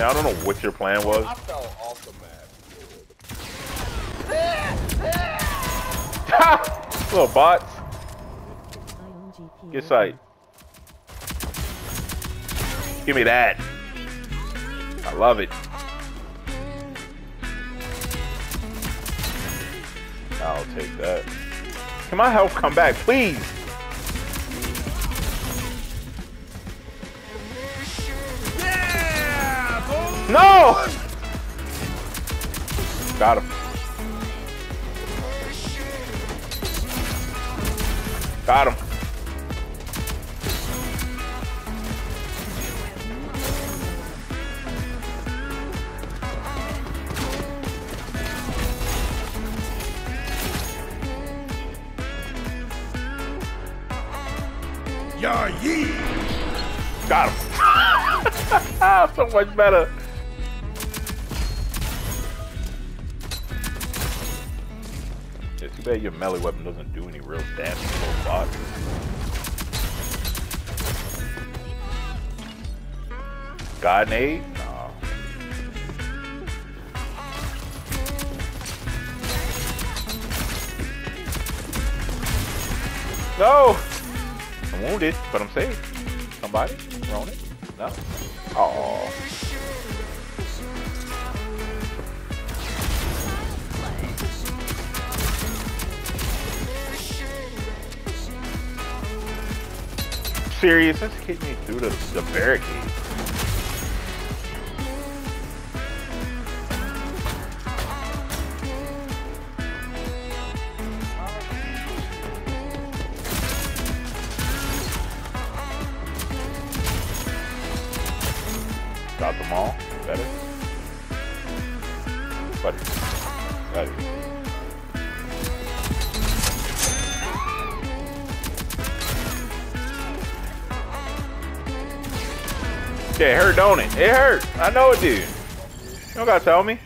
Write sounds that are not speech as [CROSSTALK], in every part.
Yeah, I don't know what your plan was. I fell off the map. [LAUGHS] Little bots. Get sight. Give me that. I love it. I'll take that. Can my health come back, please? No! Got him. Got him. Yeah, yee. Got him. [LAUGHS] so much better. Too bad your melee weapon doesn't do any real damage to those bots. God nade? No. No! I'm wounded, but I'm safe. Somebody? Ronin? No? Oh. Serious? That's hitting me through the, the barricade. Got them all. Better. Buddy. Buddy. Yeah, it hurt, don't it? It hurt. I know it did. You don't gotta tell me.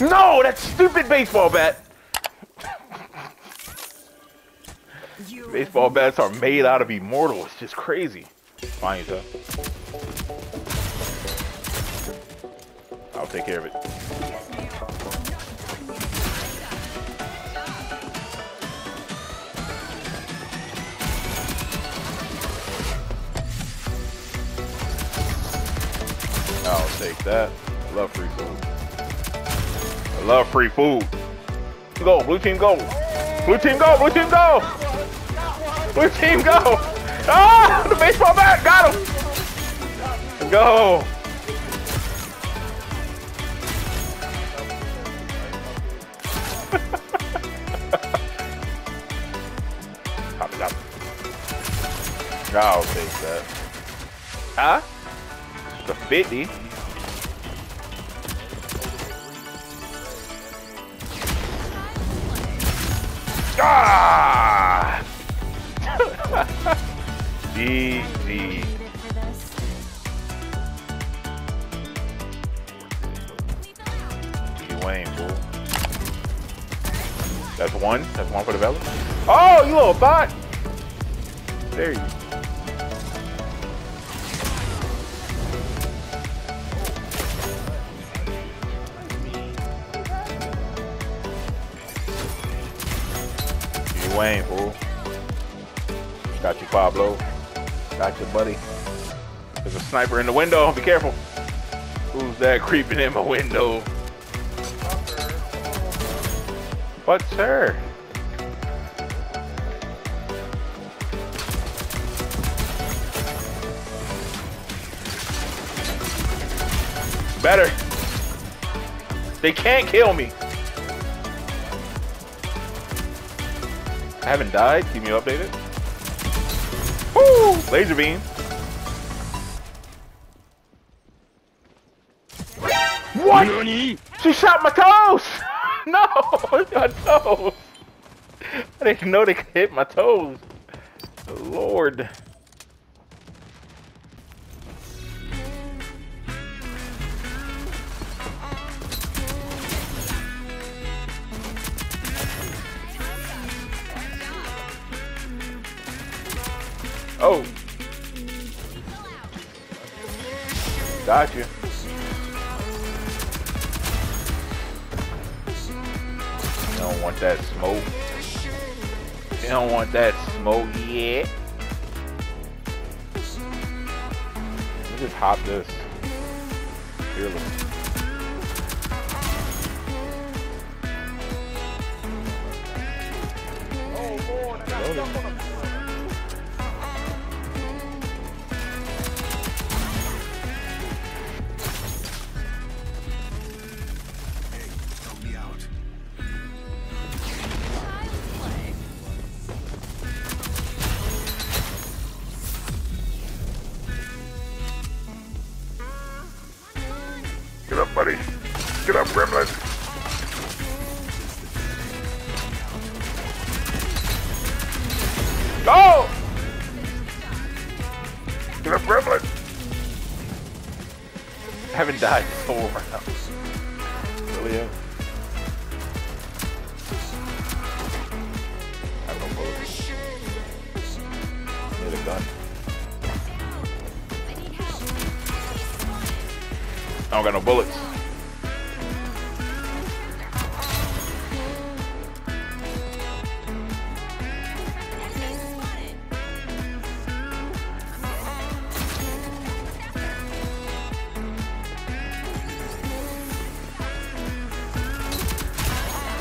No, that stupid baseball bat. baseball bats are made out of immortal. It's just crazy. Fine, yourself. I'll take care of it. Take that. I love free food. I love free food. Go, blue team go. Blue team go, blue team go. Blue team go. [LAUGHS] Ah, the baseball bat, got him. Go. [LAUGHS] I'll take that. Huh? The 50. Ah! Wayne, fool. That's one. That's one for the Vela. Oh, you little bot. There you G Wayne, fool. Got you, Pablo. Got you, buddy. There's a sniper in the window. Be careful. Who's that creeping in my window? What, sir? Better. They can't kill me. I haven't died. Keep me updated. Woo! Laser beam. What? She shot my toes! [LAUGHS] No! [LAUGHS] My toes! I didn't know they could hit my toes. Lord. Got you. You don't want that smoke. You don't want that smoke yet. Let me just hop this. Fearless. Oh, Lord, [LAUGHS] died in four rounds. Really have. I have no bullets. Need a gun. I don't got no bullets.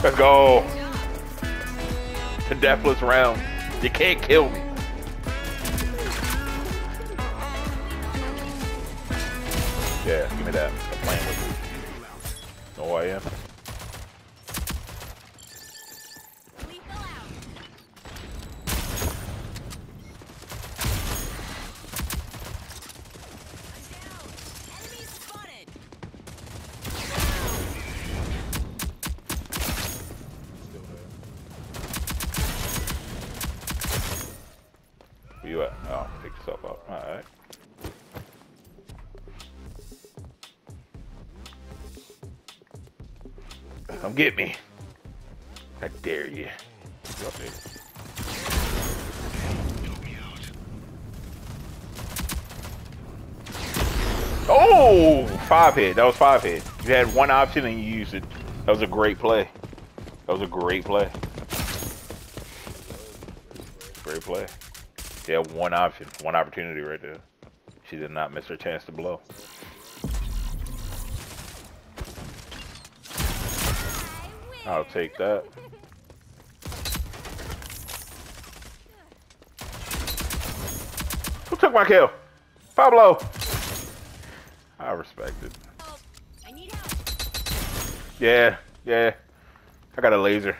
Let's go. The deathless round. You can't kill me. Yeah, give me that. I'm playing with you. Know who I am? Come get me. I dare you. Oh, five hit. That was five hit. You had one option and you used it. That was a great play. That was a great play. Great play. Had one option, one opportunity right there. She did not miss her chance to blow. I'll take that. Who took my kill? Pablo. I respect it. Yeah, yeah. I got a laser.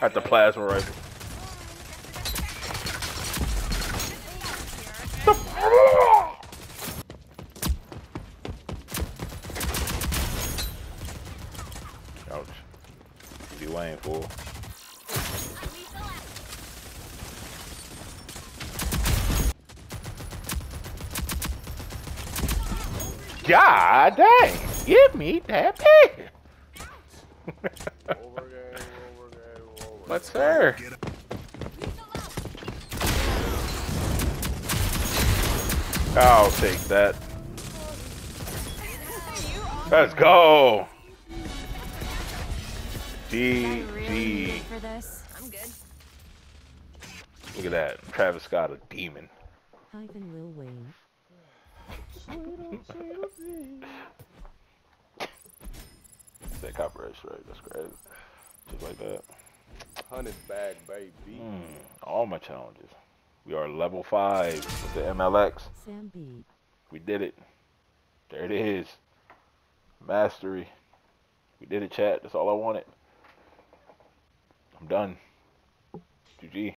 Got the plasma rifle. Fool. God dang! Give me that pig. [LAUGHS] Get up. I'll take that. Let's go. GG. For this, I'm good. Look at that. Travis Scott, a demon. Ivan Lil Wayne. That copyright strike. That's crazy. Just like that. Hundred bag, baby. Mm, all my challenges. We are level five with the MLX. Sam Beat. We did it. There it is. Mastery. We did it, chat. That's all I wanted. I'm done. GG.